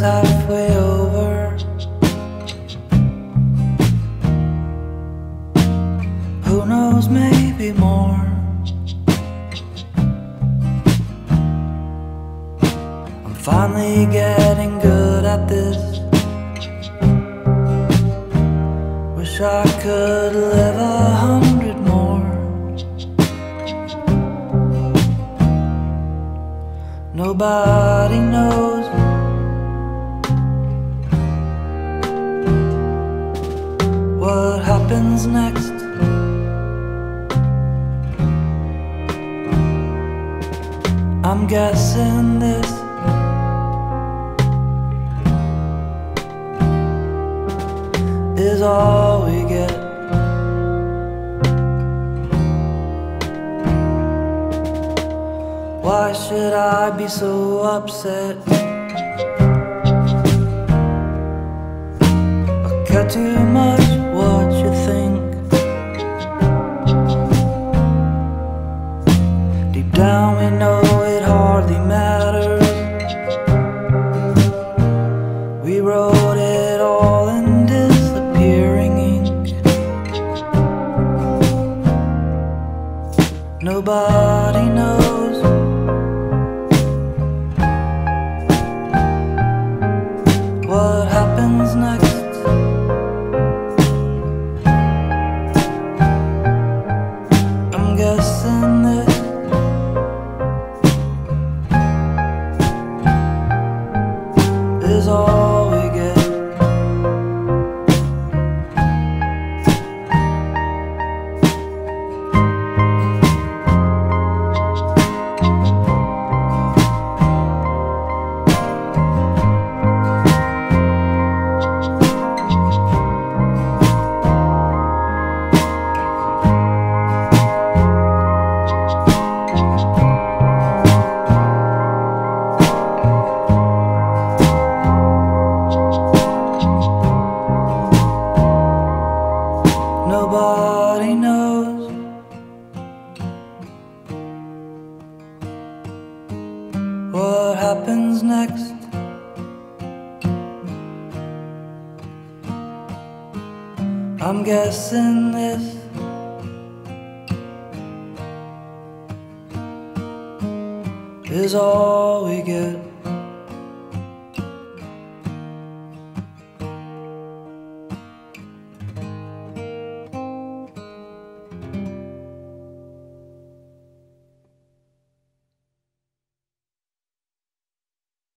halfway over. Who knows, maybe more. I'm finally getting good at this. Wish I could Nobody knows. What happens next? I'm guessing this. Is all we get. Why should I be so upset? I care too much what you think. Deep down, we know it hardly matters. We wrote it all in disappearing ink. Nobody knows. Happens next? I'm guessing this is all we get.